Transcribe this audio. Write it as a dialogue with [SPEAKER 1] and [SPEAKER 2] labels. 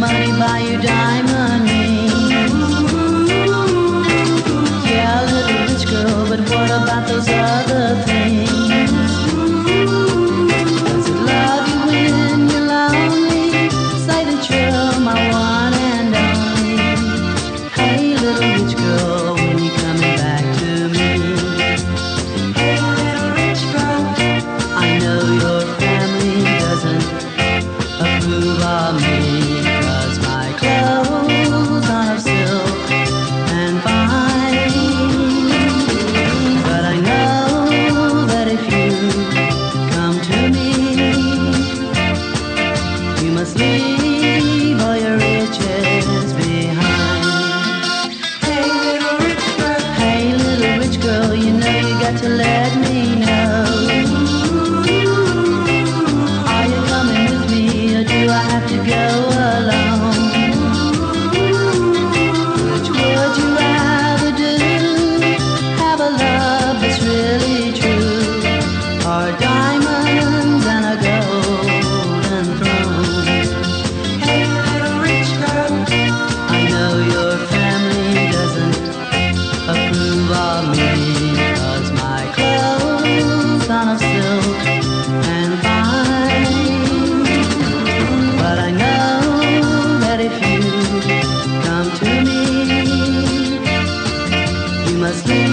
[SPEAKER 1] money buy you must